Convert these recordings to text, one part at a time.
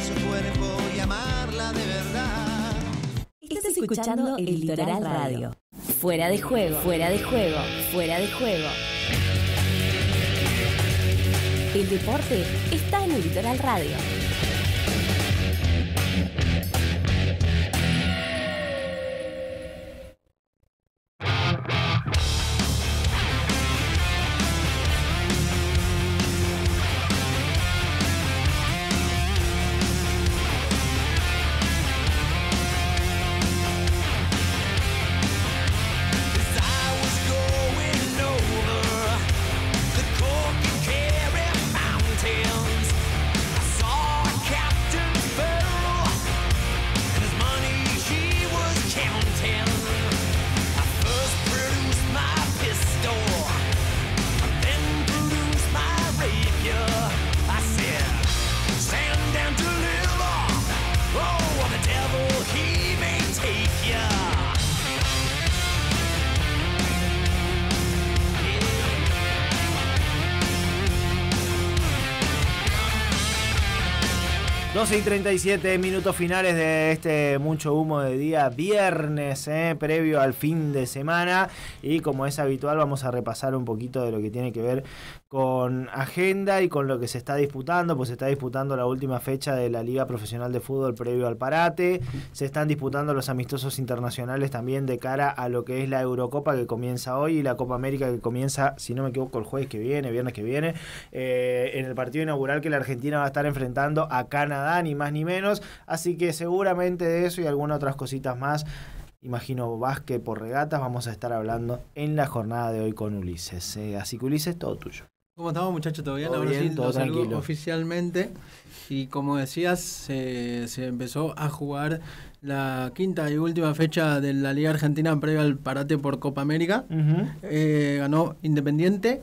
su cuerpo y amarla de verdad. Estás escuchando el Litoral Radio. Fuera de juego, fuera de juego, fuera de juego. El deporte está en el Litoral Radio. 12 y 37 minutos finales de este mucho humo de día viernes, eh, previo al fin de semana. Y como es habitual, vamos a repasar un poquito de lo que tiene que ver con agenda y con lo que se está disputando. Pues se está disputando la última fecha de la Liga Profesional de Fútbol previo al parate. Se están disputando los amistosos internacionales también de cara a lo que es la Eurocopa que comienza hoy y la Copa América que comienza, si no me equivoco, el jueves que viene, viernes que viene. eh, en el partido inaugural que la Argentina va a estar enfrentando a Canadá, ni más ni menos. Así que seguramente de eso y algunas otras cositas más. Imagino básquet por regatas, vamos a estar hablando en la jornada de hoy con Ulises. Eh, así que Ulises, todo tuyo. ¿Cómo estamos muchachos? ¿Todo bien? Todo Ahora bien, sí, todo los saludo tranquilo. oficialmente. Y como decías, se, se empezó a jugar la quinta y última fecha de la Liga Argentina previa al parate por Copa América. Eh, ganó Independiente.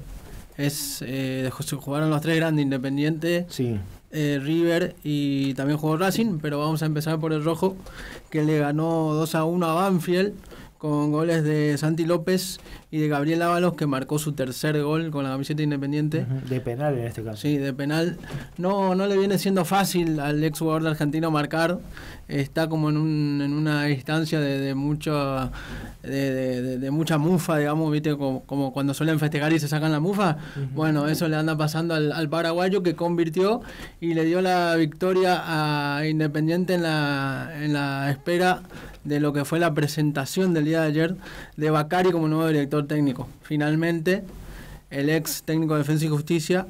Es, eh, se jugaron los tres grandes, Independiente, Sí. eh, River y también jugó Racing, pero vamos a empezar por el rojo, que le ganó 2 a 1 a Banfield con goles de Santi López y de Gabriel Ábalos, que marcó su tercer gol con la camiseta independiente. De penal en este caso. Sí, de penal. No, no le viene siendo fácil al ex jugador de argentino marcar. Está como en, un, en una distancia de, de mucho de, de- mucha mufa, digamos, viste, como, como cuando suelen festejar y se sacan la mufa. Bueno, eso le anda pasando al, al paraguayo que convirtió y le dio la victoria a Independiente en la, en la espera de lo que fue la presentación del día de ayer de Bacari como nuevo director técnico. Finalmente, el ex técnico de Defensa y Justicia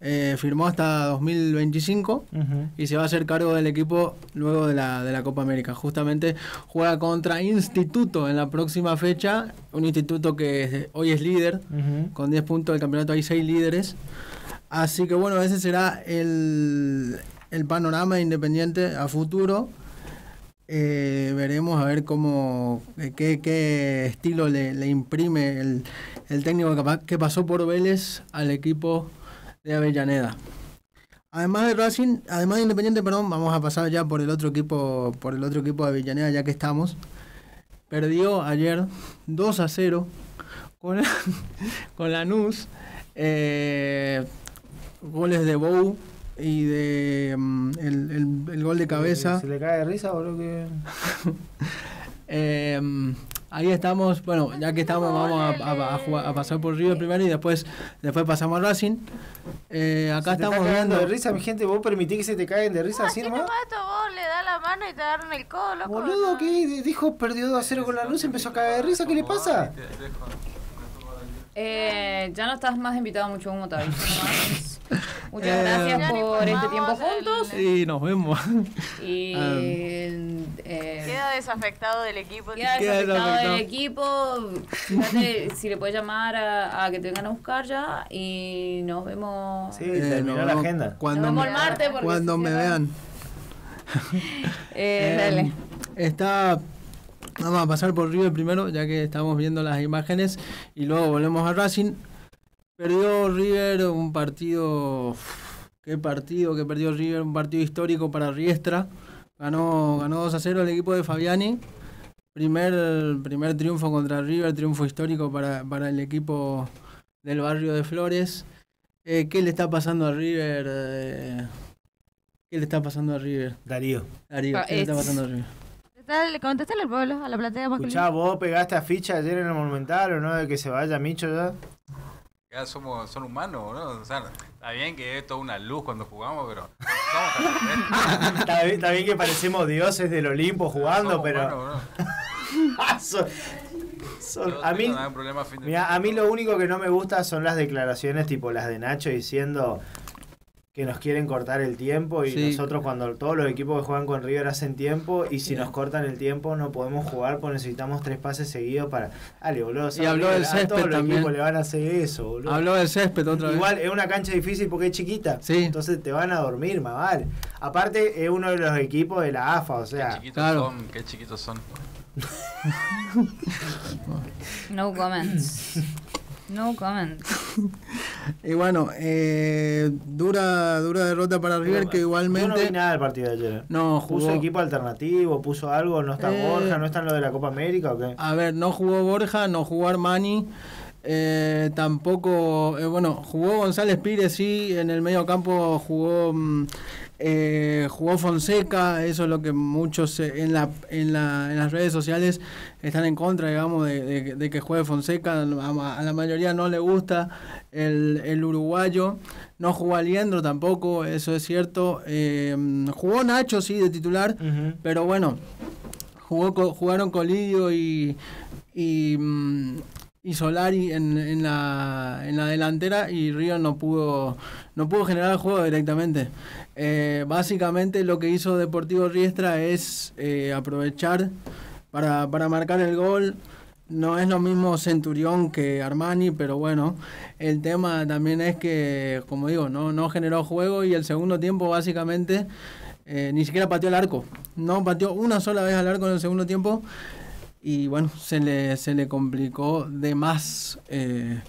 eh, firmó hasta 2025 Ujú. y se va a hacer cargo del equipo luego de la, de la Copa América. Justamente juega contra Instituto en la próxima fecha, un instituto que hoy es líder, con 10 puntos del campeonato hay 6 líderes. Así que bueno, ese será el, el panorama de Independiente a futuro. Eh, veremos a ver cómo qué, qué estilo le, imprime el, el técnico que, pa- que pasó por Vélez al equipo de Avellaneda. Además de Racing, además de Independiente, perdón, vamos a pasar ya por el otro equipo, por el otro equipo de Avellaneda, ya que estamos. Perdió ayer 2 a 0 con, con Lanús. Eh, goles de Bou y de mm, el, el- el gol de cabeza. ¿Se le cae de risa boludo? que Eh, ahí estamos, bueno, ya que estamos, vamos a, a- a jugar- a pasar por River primero y después, después pasamos a Racing. Eh, acá ¿Se te estamos está viendo. de risa, mi gente? ¿Vos permitís que se te caguen de risa así Si nomás? nomás esto vos le das la mano y te agarran el codo, loco. Boludo, no. ¿qué? Dijo perdió 2 a 0 con la luz, empezó a cagar de risa, ¿qué le pasa? Eh, ya no estás más invitado a mucho humo, nomás. Muchas Eh, gracias por este tiempo el- juntos. Y nos vemos. Y eh, Queda desafectado del equipo. queda Queda desafectado desafectado. del equipo. Fíjate si le puedes llamar a, a que te vengan a buscar ya. Y nos vemos. Sí, Eh, terminó la agenda. Cuando Nos vemos me, el martes cuando me vean. Eh, Eh, dale. Está. Vamos a pasar por River primero, ya que estamos viendo las imágenes. Y luego volvemos a Racing. Perdió River un partido. Qué partido que perdió River, un partido histórico para Riestra. Ganó, ganó 2 a 0 el equipo de Fabiani. Primer, primer triunfo contra River, triunfo histórico para, para el equipo del barrio de Flores. Eh, ¿Qué le está pasando a River? Eh, ¿Qué ¿Qué le está pasando a River? Darío. Darío, Ah, ¿qué le está es- pasando a River? Dale, Contéstale al pueblo, a la platea masculina. Escuchá, vos pegaste a ficha ayer en el Monumental o no de que se vaya Micho ya. Ya somos, son humanos, ¿no? O sea, está bien que es toda una luz cuando jugamos, pero somos está, bien, está bien que parecemos dioses del Olimpo jugando, Somos pero. humanos, ¿no? Son- son- a mí, mira, a mí lo único que no me gusta son las declaraciones tipo las de Nacho diciendo que nos quieren cortar el tiempo y Sí. nosotros cuando todos los equipos que juegan con River hacen tiempo y si Sí. nos cortan el tiempo no podemos jugar porque necesitamos tres pases seguidos para... Dale, boludo. Y habló del todos césped los también. equipos le van a hacer eso, boludo. Habló del césped otra vez. Igual es una cancha difícil porque es chiquita. Sí. Entonces te van a dormir, más vale. Aparte es uno de los equipos de la AFA, o Qué sea... chiquitos claro. son, qué chiquitos son. No comments. No comments. Y bueno, eh, dura, dura derrota para River que Yo no vi igualmente... nada del partido de ayer. No, ¿Puso jugó... equipo alternativo? ¿Puso algo? ¿No está Eh, Borja? ¿No está en lo de la Copa América o qué? A ver, no jugó Borja, no jugó Armani, eh, tampoco, eh, bueno, jugó González Pires, sí, en el medio campo jugó, mm, eh, jugó Fonseca, eso es lo que muchos eh, en, la, en, la, en las redes sociales están en contra, digamos, de, de- de que juegue Fonseca, a, a la mayoría no le gusta el, el uruguayo, no jugó Aliendro tampoco, eso es cierto, eh, jugó Nacho, sí, de titular, pero bueno, jugó jugaron Colidio y y, mm, y Solari en, en la, en la delantera y Río no pudo no pudo generar el juego directamente. Eh, básicamente lo que hizo Deportivo Riestra es eh, aprovechar para, para marcar el gol. No es lo mismo Centurión que Armani, pero bueno, el tema también es que, como digo, no, no generó juego y el segundo tiempo básicamente eh, ni siquiera pateó al arco. No pateó una sola vez al arco en el segundo tiempo y bueno, se le, se le complicó de más eh,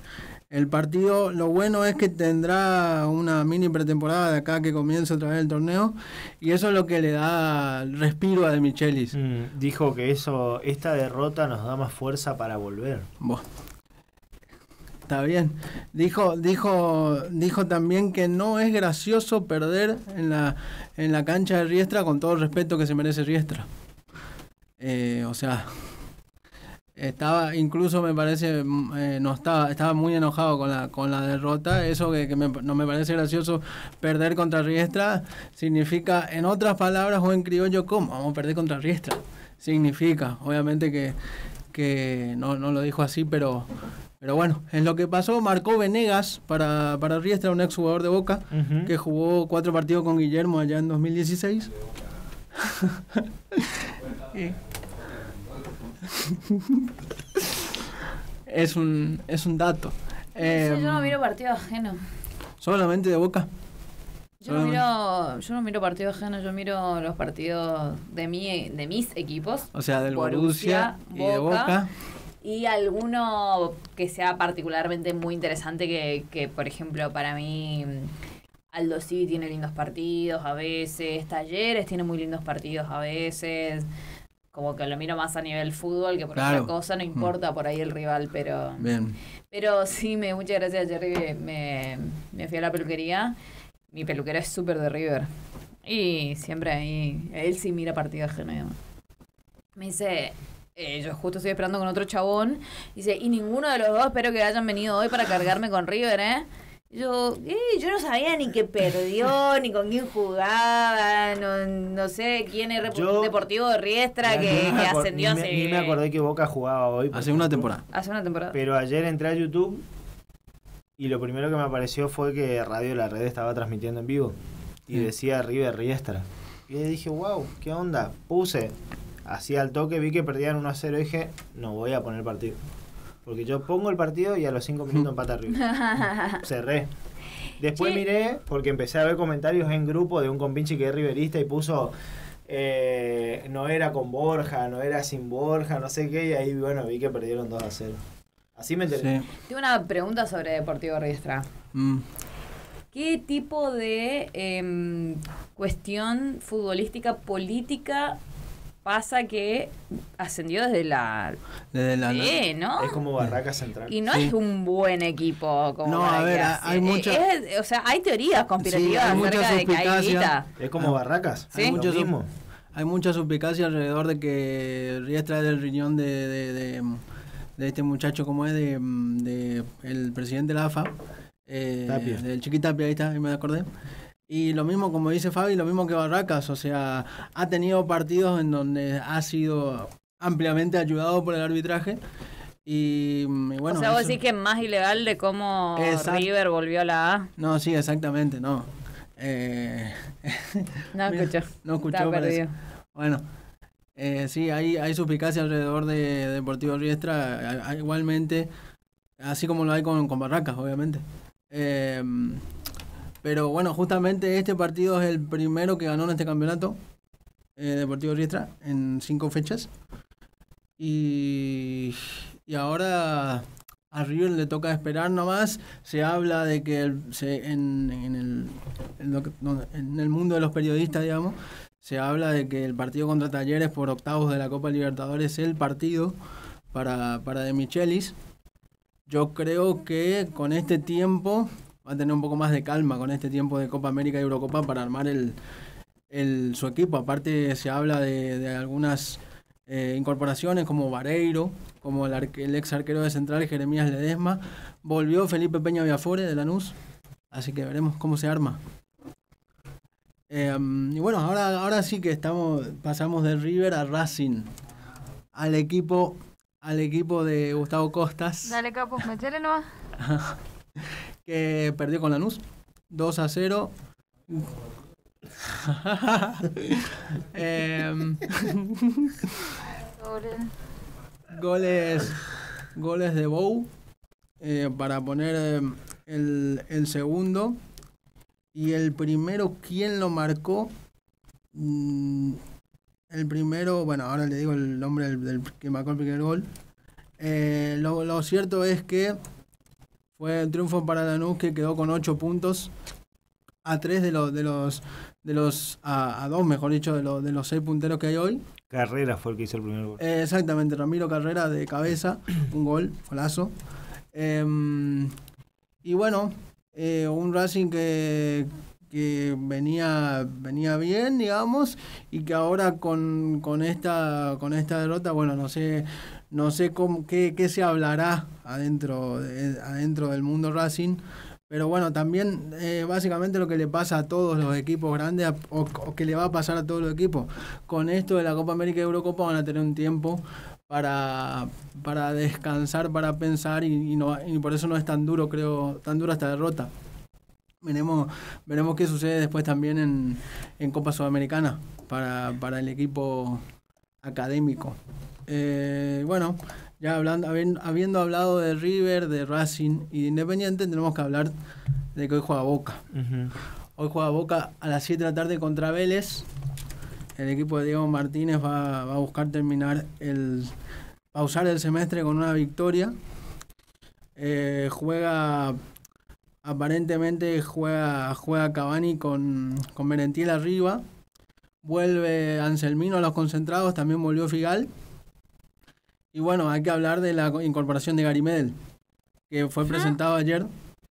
el partido. Lo bueno es que tendrá una mini pretemporada de acá que comience otra vez el torneo y eso es lo que le da respiro a De Michelis. Mm, dijo que eso, esta derrota nos da más fuerza para volver. Buah. Está bien. Dijo, dijo, dijo también que no es gracioso perder en la, en la cancha de Riestra con todo el respeto que se merece Riestra. Eh, o sea, estaba, incluso me parece, mm, eh, no estaba, estaba muy enojado con la, con la derrota. Eso que, que me- no me parece gracioso perder contra Riestra significa, en otras palabras o en criollo, ¿cómo? Vamos a perder contra Riestra. Significa, obviamente que, que no, no lo dijo así, pero, pero bueno, es lo que pasó. Marcó Venegas para, para Riestra, un exjugador de Boca, que jugó cuatro partidos con Guillermo allá en 2016. Y- es un es un dato. Sí, yo no Em, miro partido ajeno. solamente de Boca. Yo no, miro, yo no miro partidos ajenos, yo miro los partidos de mi, de mis equipos. O sea, del Borussia, Borussia, y de Boca. Boca. Y alguno que sea particularmente muy interesante, que, que por ejemplo para mí Aldo sí tiene lindos partidos a veces, Talleres tiene muy lindos partidos a veces. Como que lo miro más a nivel fútbol que por Claro. otra cosa, no importa por ahí el rival, pero... Bien. Pero sí, me muchas gracias, Jerry. Me, me fui a la peluquería. Mi peluquera es súper de River. Y siempre ahí. Él sí mira partido ajeno. y demás. Me dice. eh, yo justo estoy esperando con otro chabón. Dice, y ninguno de los dos espero que hayan venido hoy para cargarme con River, ¿eh? Yo, eh, yo no sabía ni que perdió, ni con quién jugaba, no, no sé quién es Yo- Deportivo de Riestra que, que ascendió ni hace, ni me acordé que Boca jugaba hoy. Hace una temporada. hace una temporada. Pero ayer entré a YouTube y lo primero que me apareció fue que Radio La Red estaba transmitiendo en vivo. Y Sí. decía River Riestra. Y le dije, wow, ¿qué onda? Puse. Así al toque vi que perdían 1 a 0 y dije, no voy a poner partido. Porque yo pongo el partido y a los 5 minutos empata River. Cerré. Después Sí. miré, porque empecé a ver comentarios en grupo de un compinche que es riverista y puso, eh, no era con Borja, no era sin Borja, no sé qué, y ahí bueno, vi que perdieron 2 a 0. Así me enteré. Sí. Tengo una pregunta sobre Deportivo Riestra. Mm. ¿Qué tipo de em, cuestión futbolística política pasa que ascendió desde la Desde la, D, ¿no? Es como Barraca Central. Y no Sí. es un buen equipo como No, a ver, hay mucha- es- o sea, hay teorías conspirativas Sí, hay acerca de que hay guita. Es como Barracas. Sí. Lo mucho mismo. Hay mucha suspicacia alrededor de que Riestra es del riñón de, de, de, de este muchacho, como es, de, de el presidente de la AFA, eh, Tapia. del Chiquitapia, ahí está, ahí me acordé. Y lo mismo, como dice Fabi, lo mismo que Barracas, o sea, ha tenido partidos en donde ha sido ampliamente ayudado por el arbitraje. Y, mm, y bueno, o sea, vos eso- decís que es más ilegal de cómo. River volvió a la A. No, sí, exactamente, no. Eh, No escuchó. no escuchó, perdido. Bueno, eh, sí, hay, hay suspicacia alrededor de Deportivo Riestra, igualmente, así como lo hay con, con Barracas, obviamente. Eh, pero bueno, justamente este partido es el primero que ganó en este campeonato, eh, Deportivo Riestra, en cinco fechas. Y, y ahora a River le toca esperar nomás. Se habla de que el- en, en el, en el mundo de los periodistas, digamos, se habla de que el partido contra Talleres por octavos de la Copa Libertadores es el partido para, para De Michelis. Yo creo que con este tiempo va a tener un poco más de calma con este tiempo de Copa América y Eurocopa para armar el, el- su equipo. Aparte se habla de, de algunas eh, incorporaciones como Vareiro, como el, arque- el ex arquero de Central Jeremías Ledesma. Volvió Felipe Peña Viafore de Lanús, así que veremos cómo se arma. Eh, y bueno, ahora, ahora sí que estamos, pasamos de River a Racing, al equipo, al equipo de Gustavo Costas, Dale, capo, metele nomás. que perdió con Lanús, 2 a 0. Em, goles, goles de Bow eh, para poner em, el, el segundo. Y el primero, ¿quién lo marcó? Mm, el primero, bueno, ahora le digo el nombre del, del que marcó el primer gol. Eh, lo, lo cierto es que fue el triunfo para Lanús que quedó con 8 puntos a 3 de los de los de los a, a 2, mejor dicho, de los de los 6 punteros que hay hoy. Carrera fue el que hizo el primer gol. Eh, exactamente, Ramiro Carrera de cabeza, un gol, golazo. Em, y bueno, eh, un Racing que, que venía, venía bien, digamos, y que ahora con, con, esta, con esta derrota, bueno, no sé, no sé cómo, qué, qué se hablará adentro, de- adentro del mundo Racing. Pero bueno, también eh, básicamente lo que le pasa a todos los equipos grandes o, que le va a pasar a todos los equipos. Con esto de la Copa América y Eurocopa van a tener un tiempo para, para descansar, para pensar y, y no, y por eso no es tan duro, creo, tan dura esta derrota. Veremos, veremos qué sucede después también en, en Copa Sudamericana para, para el equipo académico. Eh, bueno, ya hablando, habiendo, hablado de River, de Racing y de Independiente, tenemos que hablar de que hoy juega Boca. Hoy juega Boca a las 7 de la tarde contra Vélez. El equipo de Diego Martínez va, va a buscar terminar el. pausar el semestre con una victoria. Eh, juega. Aparentemente juega, juega Cavani con, con Merentiel arriba. Vuelve Anselmino a los concentrados, también volvió Figal. Y bueno, hay que hablar de la incorporación de Gary Medel, que fue presentado ayer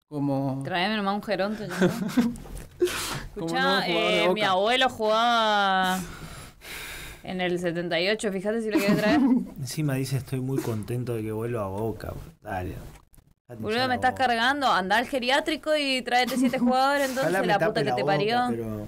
como. Traeme nomás un geronte. Escuchá, eh, mi abuelo jugaba en el 78, fíjate si lo quieres traer. Encima dice estoy muy contento de que vuelva a Boca. Dale. Boludo, me estás cargando. Anda al geriátrico y tráete siete jugadores, entonces Ojalá la puta que te boca, parió. pero-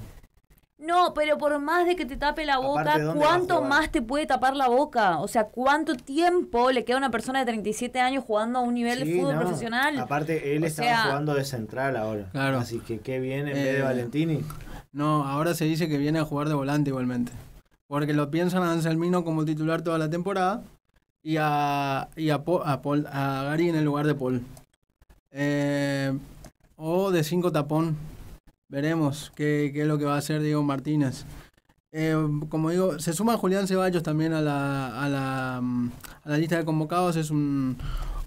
No, pero por más de que te tape la boca, Aparte, ¿dónde va a ¿cuánto más te puede tapar la boca? O sea, ¿cuánto tiempo le queda a una persona de 37 años jugando a un nivel de fútbol no. profesional? Aparte, él O estaba sea- jugando de central ahora. Claro. Así que qué bien en Eh, vez de Valentini. No, ahora se dice que viene a jugar de volante igualmente. Porque lo piensan a Anselmino como titular toda la temporada y a, y a, Po- a, Paul- a Gary en el lugar de Paul. Eh, o de cinco tapón. Veremos qué, qué es lo que va a hacer Diego Martínez. Eh, como digo, se suma Julián Ceballos también a la, mm, a la lista de convocados. Es un,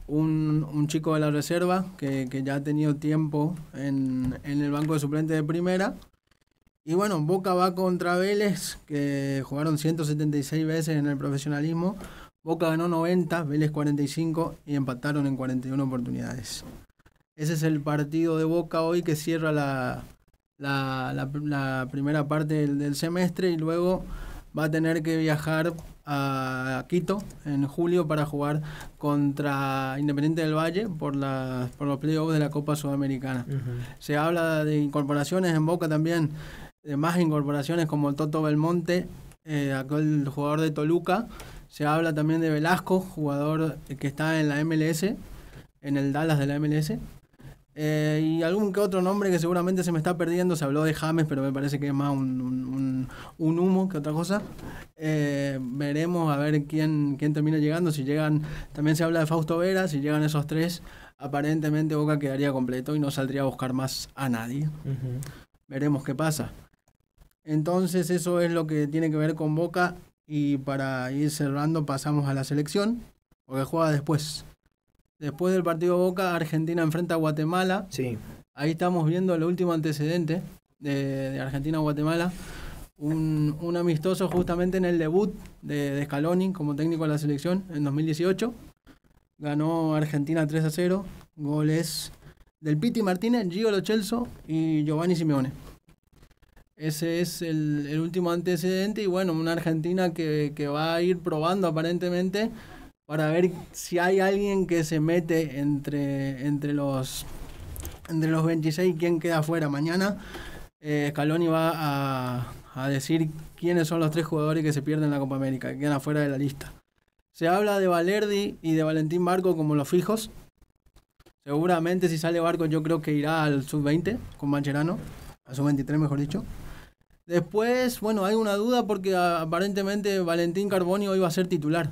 un, un chico de la reserva que, que ya ha tenido tiempo en, en el banco de suplentes de primera. Y bueno, Boca va contra Vélez, que jugaron 176 veces en el profesionalismo. Boca ganó 90, Vélez 45 y empataron en 41 oportunidades. Ese es el partido de Boca hoy que cierra la, la, la- la primera parte del, del semestre y luego va a tener que viajar a Quito en julio para jugar contra Independiente del Valle por, la, por los playoffs de la Copa Sudamericana. Se habla de incorporaciones en Boca también, de más incorporaciones como Toto Belmonte, eh, aquel jugador de Toluca. Se habla también de Velasco, jugador que está en la MLS, en el Dallas de la MLS. Eh, y algún que otro nombre que seguramente se me está perdiendo. Se habló de James, pero me parece que es más un, un- un- humo que otra cosa. Eh, veremos a ver quién, quién termina llegando. Si llegan, también se habla de Fausto Vera. Si llegan esos tres, aparentemente Boca quedaría completo y no saldría a buscar más a nadie. Veremos qué pasa. Entonces eso es lo que tiene que ver con Boca y para ir cerrando pasamos a la selección, porque juega después. Después del partido Boca, Argentina enfrenta a Guatemala. Sí. Ahí estamos viendo el último antecedente de, de Argentina-Guatemala. Un, un amistoso justamente en el debut de, de Scaloni como técnico de la selección en 2018. Ganó Argentina 3 a 0. Goles del Piti Martínez, Gio Lo Celso y Giovanni Simeone. Ese es el, el último antecedente y bueno, una Argentina que, que va a ir probando aparentemente para ver si hay alguien que se mete entre, entre los entre los 26 quién queda afuera. Mañana eh, Scaloni va a, a decir quiénes son los tres jugadores que se pierden la Copa América, que quedan afuera de la lista. Se habla de Valerdi y de Valentín Barco como los fijos. Seguramente si sale Barco yo creo que irá al sub-20 con Mancherano, al sub-23 mejor dicho. Después, bueno, hay una duda porque aparentemente Valentín Carboni hoy va a ser titular.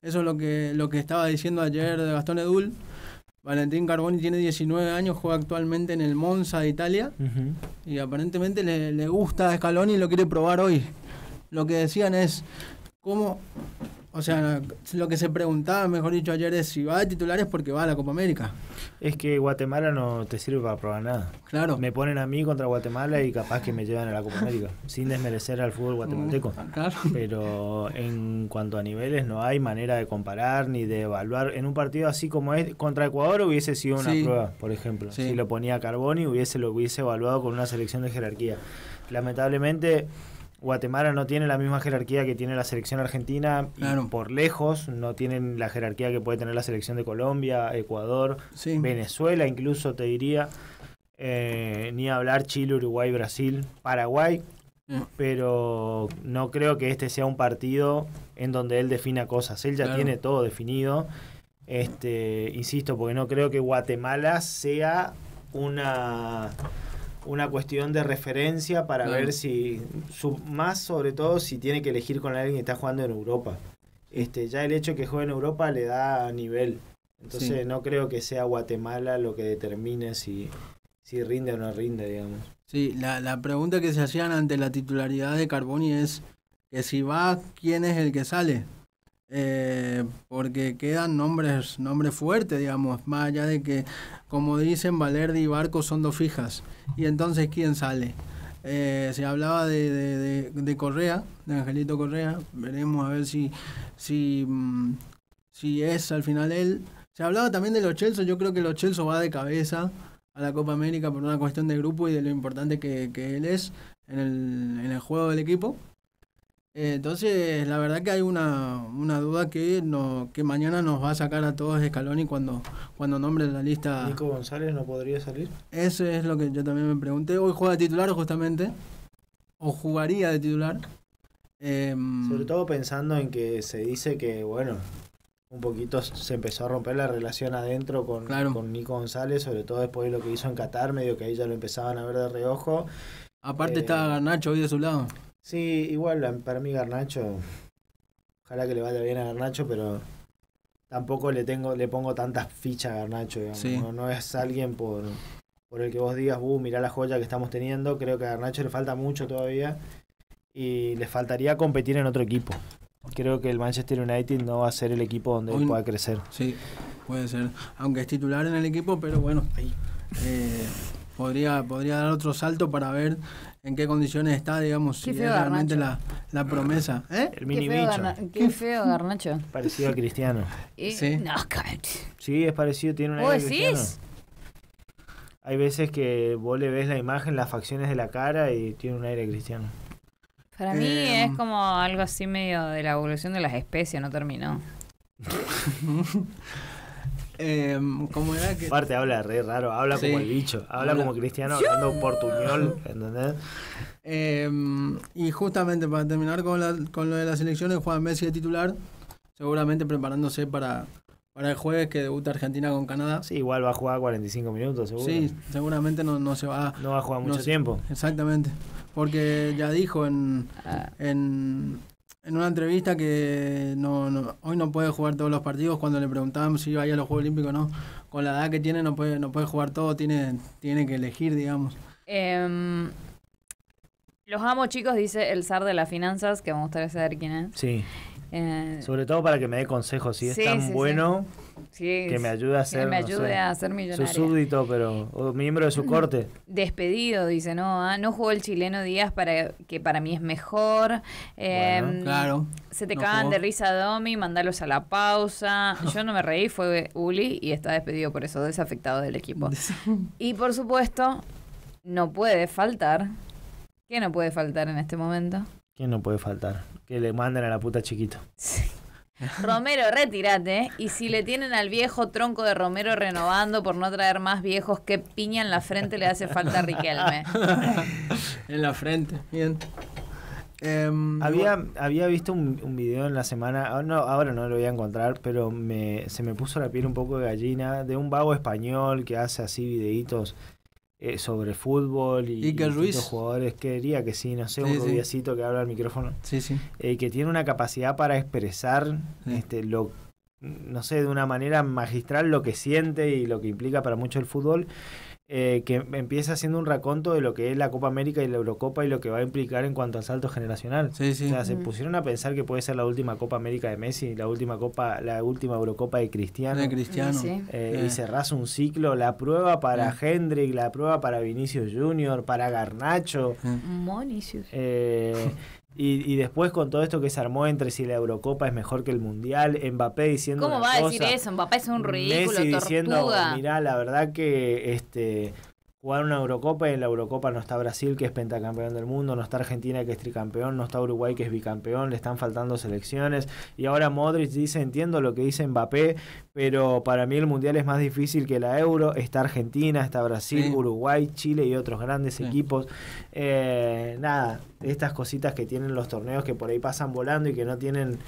Eso es lo que, lo que estaba diciendo ayer de Gastón Edul. Valentín Carboni tiene 19 años, juega actualmente en el Monza de Italia y aparentemente le, le gusta a Scaloni y lo quiere probar hoy. Lo que decían es, ¿cómo? O sea, lo que se preguntaba, mejor dicho, ayer es si va de titular es porque va a la Copa América. Es que Guatemala no te sirve para probar nada. Claro. Me ponen a mí contra Guatemala y capaz que me llevan a la Copa América, sin desmerecer al fútbol guatemalteco. Claro. Pero en cuanto a niveles no hay manera de comparar ni de evaluar. En un partido así como es, contra Ecuador hubiese sido una Sí. prueba, por ejemplo. Sí. Si lo ponía Carboni hubiese lo hubiese evaluado con una selección de jerarquía. Lamentablemente Guatemala no tiene la misma jerarquía que tiene la selección argentina y por lejos no tienen la jerarquía que puede tener la selección de Colombia, Ecuador, Sí. Venezuela incluso te diría. Eh, ni hablar Chile, Uruguay, Brasil, Paraguay, Mm. pero no creo que este sea un partido en donde él defina cosas. Él ya Claro. tiene todo definido. Este, insisto, porque no creo que Guatemala sea una una cuestión de referencia para Claro. ver si su, más sobre todo si tiene que elegir con alguien que está jugando en Europa. Este, ya el hecho que juegue en Europa le da nivel. Entonces Sí. no creo que sea Guatemala lo que determine si, si rinde o no rinde, digamos. Sí, la, la pregunta que se hacían ante la titularidad de Carboni es que si va, ¿quién es el que sale? Eh, porque quedan nombres, nombres fuertes, digamos, más allá de que, como dicen, Valerdi y Barco son dos fijas. Y entonces, ¿quién sale? Eh, se hablaba de, de, de- de Correa, de Angelito Correa, veremos a ver si, si, mm, si es al final él. Se hablaba también de los Chelsea, yo creo que los Chelsea va de cabeza a la Copa América por una cuestión de grupo y de lo importante que, que él es en el, en el juego del equipo. Entonces, la verdad que hay una, una duda que no, que mañana nos va a sacar a todos Scaloni cuando, cuando nombre la lista. Nico González no podría salir. Eso es lo que yo también me pregunté. Hoy juega de titular justamente, o jugaría de titular. Em, Sobre todo pensando en que se dice que, bueno, un poquito se empezó a romper la relación adentro con, Claro. con Nico González, sobre todo después de lo que hizo en Qatar, medio que ahí ya lo empezaban a ver de reojo. aparte eh, está Garnacho hoy de su lado. Sí, igual para mí Garnacho, ojalá que le vaya bien a Garnacho, pero tampoco le tengo le pongo tantas fichas a Garnacho, digamos. Sí. No, no es alguien por, por el que vos digas, uh, mirá la joya que estamos teniendo, creo que a Garnacho le falta mucho todavía y le faltaría competir en otro equipo. Creo que el Manchester United no va a ser el equipo donde Hoy- él pueda crecer. Sí, puede ser. Aunque es titular en el equipo, pero bueno, eh, podría, podría dar otro salto para ver en qué condiciones está, digamos, Qué si feo es realmente la, la promesa. ¿Eh? El Qué mini feo, bicho. Garna- qué feo, Garnacho. Parecido a Cristiano. Y- Sí. No. Sí, es parecido, tiene un ¿Vos aire cristiano. decís? Hay veces que vos le ves la imagen, las facciones de la cara y tiene un aire cristiano. Para mí Eh, es como algo así medio de la evolución de las especies, no terminó. Eh, ¿Cómo era que.? Aparte habla re raro, habla Sí. como el bicho, habla Habla- como cristiano hablando portuñol, ¿entendés? Eh, y justamente para terminar con, la- con lo de las elecciones, Juan Messi de titular, seguramente preparándose para, para el jueves que debuta Argentina con Canadá. Sí, igual va a jugar 45 minutos, seguro. Sí, seguramente no, no se va. No va a jugar no mucho tiempo. Exactamente. Porque ya dijo en, en, en una entrevista que no, no- hoy no puede jugar todos los partidos. Cuando le preguntaban si iba a ir a los Juegos Olímpicos, no. Con la edad que tiene, no puede, no puede jugar todo, tiene, tiene que elegir, digamos. em, los amo, chicos, dice el zar de las finanzas, que me gustaría saber quién es. Sí, Eh, sobre todo para que me dé consejos. Si es tan sí, bueno, sí, que me ayude a que ser me no ayude sé, a ser su millonaria. súbdito, pero o miembro de su corte. Despedido, dice, no, ah, no jugó el chileno Díaz para que para mí es mejor. Em, Bueno, Claro. Se te no cagan jugó. de risa Domi, mandalos a la pausa. Yo no me reí, fue Uli y está despedido por eso, desafectado del equipo. Y por supuesto, no puede faltar. ¿Qué no puede faltar en este momento? ¿Quién no puede faltar? Que le manden a la puta chiquito. Romero, retírate. Y si le tienen al viejo tronco de Romero renovando por no traer más viejos, que piña en la frente le hace falta a Riquelme. En la frente, bien. Em, Había, había visto un, un video en la semana, ah, no, ahora no lo voy a encontrar, pero me, se me puso la piel un poco de gallina de un vago español que hace así videitos eh, sobre fútbol y Iker distintos Ruiz. jugadores. Quería que sí, no sé, Sí, un sí. rubiacito que habla al micrófono. Sí, sí. eh, que tiene una capacidad para expresar Sí. este, lo no sé, de una manera magistral lo que siente y lo que implica para mucho el fútbol, eh, que empieza haciendo un raconto de lo que es la Copa América y la Eurocopa y lo que va a implicar en cuanto al salto generacional. Sí, sí. O sea, se pusieron a pensar que puede ser la última Copa América de Messi, la última Copa, la última Eurocopa de Cristiano. de Cristiano. Sí. Eh. Y cerrás un ciclo, la prueba para. Hendrik, la prueba para Vinicius Junior, para Garnacho. Monicius. Eh, y, y después con todo esto que se armó entre si la Eurocopa es mejor que el Mundial, Mbappé diciendo ¿Cómo una va a decir cosa, eso? Mbappé es un ridículo, Messi diciendo, mirá, la verdad que este jugar una Eurocopa y en la Eurocopa no está Brasil que es pentacampeón del mundo, no está Argentina que es tricampeón, no está Uruguay que es bicampeón, le están faltando selecciones y ahora Modric dice, entiendo lo que dice Mbappé, pero para mí el Mundial es más difícil que la Euro, está Argentina, está Brasil, Sí. Uruguay, Chile y otros grandes Sí. equipos. Eh, nada, estas cositas que tienen los torneos que por ahí pasan volando y que no tienen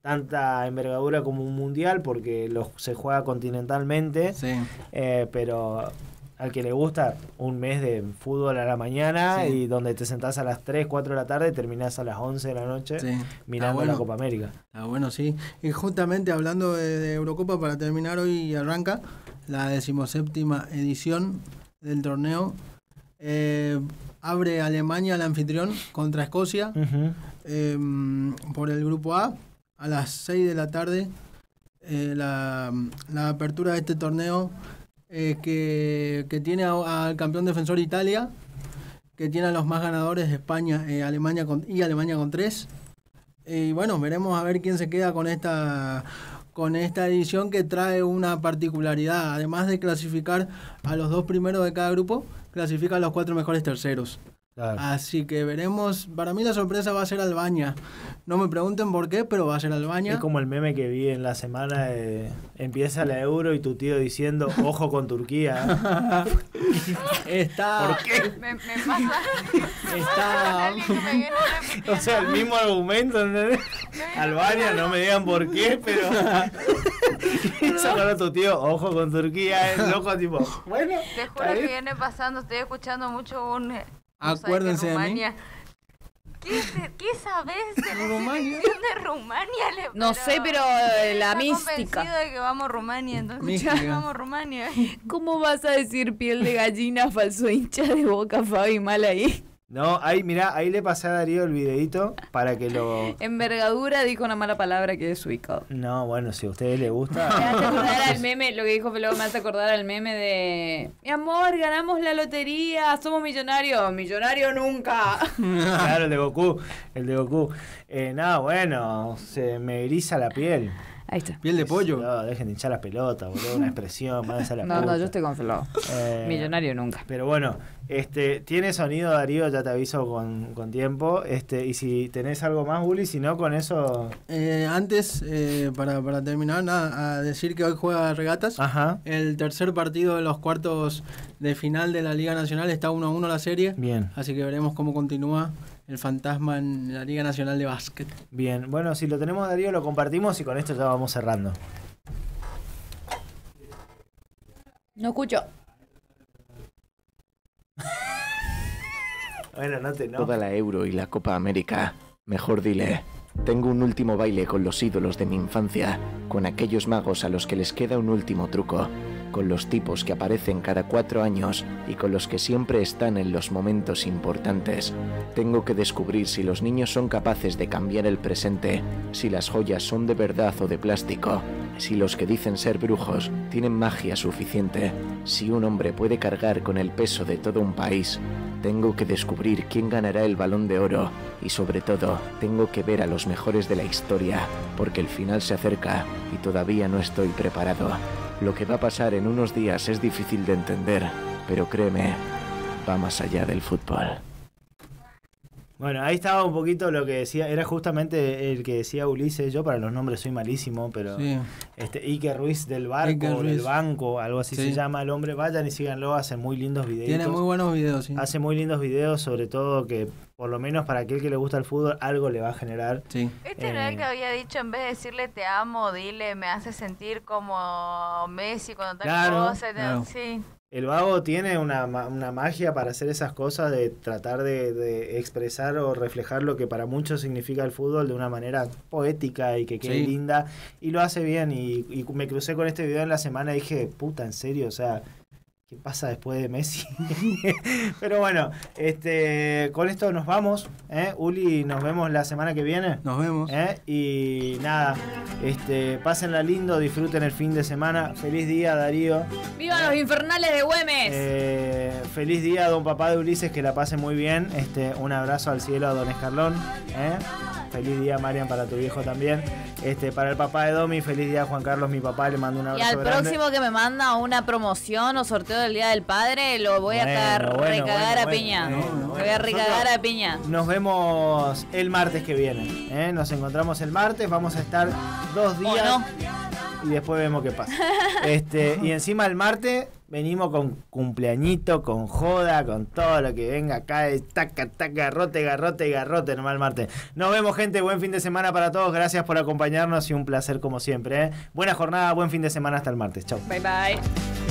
tanta envergadura como un mundial porque los, se juega continentalmente, Sí. eh, pero al que le gusta un mes de fútbol a la mañana Sí. y donde te sentás a las 3, 4 de la tarde y terminás a las 11 de la noche Sí. mirando bueno. la Copa América. Ah, bueno, sí. Y justamente hablando de, de Eurocopa, para terminar, hoy arranca la decimoséptima edición del torneo. Eh, abre Alemania el anfitrión contra Escocia eh, por el grupo A a las 6 de la tarde. eh, la, la apertura de este torneo eh, que, que tiene al campeón defensor Italia, que tiene a los más ganadores España eh, Alemania con, y Alemania con 3. Y bueno, veremos a ver quién se queda con esta con esta edición que trae una particularidad. Además de clasificar a los dos primeros de cada grupo, clasifica a los cuatro mejores terceros. Claro. Así que veremos. Para mí la sorpresa va a ser Albania. No me pregunten por qué, pero va a ser Albania. Es como el meme que vi en la semana de empieza la Euro y tu tío diciendo ojo con Turquía. Está. Me, me pasa. Está. O sea, el mismo argumento, ¿entendés? Albania, no me digan por qué, pero. sacar a tu tío, ojo con Turquía, el loco tipo, bueno. Te juro que viene pasando, estoy escuchando mucho un... eh, ¿no sabes Acuérdense que de mí. ¿Qué, te- ¿Qué sabes de la Rumania. selección de Rumania? Le- No sé, pero eh, la mística. convencido de que vamos a Rumania, entonces Mística. vamos a Rumania. ¿Cómo vas a decir piel de gallina, falso hincha de boca, Fabi, mal ahí? No, ahí, mirá, ahí le pasé a Darío el videito para que lo. Envergadura dijo una mala palabra que es ubicado. No, bueno, si a ustedes les Me gusta. hace acordar al meme, lo que dijo Felo me hace acordar al meme de Mi amor, ganamos la lotería, somos millonarios. Millonario nunca. claro, el de Goku. El de Goku. Eh, nada, bueno, se me eriza la piel. Ahí está. Piel de pollo. No, dejen de hinchar las pelotas, boludo. Una expresión, más a la No, puta. no, yo estoy con. Eh, Millonario nunca. Pero bueno, este, tiene sonido Darío, ya te aviso con, con tiempo. Este, y si tenés algo más, Uli, si no, con eso. Eh, antes, eh, para, para terminar, nada, a decir que hoy juega regatas. Ajá. El tercer partido de los cuartos de final de la Liga Nacional está 1 a 1 la serie. Bien, Así que veremos cómo continúa el fantasma en la Liga Nacional de Básquet. bien. Bueno, si lo tenemos Darío, lo compartimos y con esto ya vamos cerrando. No escucho. Bueno, no te no. Toda la Euro y la Copa América. Mejor dile. Tengo un último baile con los ídolos de mi infancia, con aquellos magos a los que les queda un último truco, con los tipos que aparecen cada cuatro años y con los que siempre están en los momentos importantes. Tengo que descubrir si los niños son capaces de cambiar el presente, si las joyas son de verdad o de plástico, si los que dicen ser brujos tienen magia suficiente, si un hombre puede cargar con el peso de todo un país. Tengo que descubrir quién ganará el balón de oro y sobre todo tengo que ver a los mejores de la historia porque el final se acerca y todavía no estoy preparado. Lo que va a pasar en unos días es difícil de entender, pero créeme, va más allá del fútbol. Bueno, ahí estaba un poquito lo que decía, era justamente el que decía Ulises, yo para los nombres soy malísimo, pero Sí. este Ike Ruiz del barco, Iker del Ruiz. banco, algo así Sí. se llama el hombre, vayan y síganlo, hace muy lindos videos. Tiene muy buenos videos, sí. Hace muy lindos videos, sobre todo que por lo menos para aquel que le gusta el fútbol algo le va a generar. Sí. Este era Eh. el que había dicho en vez de decirle te amo, dile, me hace sentir como Messi cuando tal Claro, cosa. claro. Sí. El vago tiene una, una magia para hacer esas cosas, de tratar de, de expresar o reflejar lo que para muchos significa el fútbol de una manera poética y que quede Sí. linda. Y lo hace bien. Y, y me crucé con este video en la semana y dije, puta, en serio, o sea, ¿qué pasa después de Messi? Pero bueno, este con esto nos vamos. ¿eh? Uli, nos vemos la semana que viene. Nos vemos. ¿Eh? Y nada, este, pásenla lindo, disfruten el fin de semana. Feliz día, Darío. ¡Viva los infernales de Güemes! Eh, feliz día, don papá de Ulises, que la pase muy bien. Este, un abrazo al cielo a don Escarlón. Feliz día, Marian, para tu viejo también. Este, para el papá de Domi, feliz día, Juan Carlos, mi papá, le mando un y abrazo al grande. próximo que me manda una promoción o sorteo del Día del Padre, lo voy a Bueno, cagar- bueno, recagar bueno, a piña. bueno. voy a recagar a piña. Nos vemos el martes que viene. ¿eh? Nos encontramos el martes, vamos a estar dos ¿O días no? Y después vemos qué pasa. Este, y encima el martes venimos con cumpleañito, con joda, con todo lo que venga acá, es taca, taca, garrote, garrote, garrote, nomás el martes. Nos vemos, gente, buen fin de semana para todos, gracias por acompañarnos y un placer como siempre. ¿eh? Buena jornada, buen fin de semana hasta el martes. Chau. Bye bye.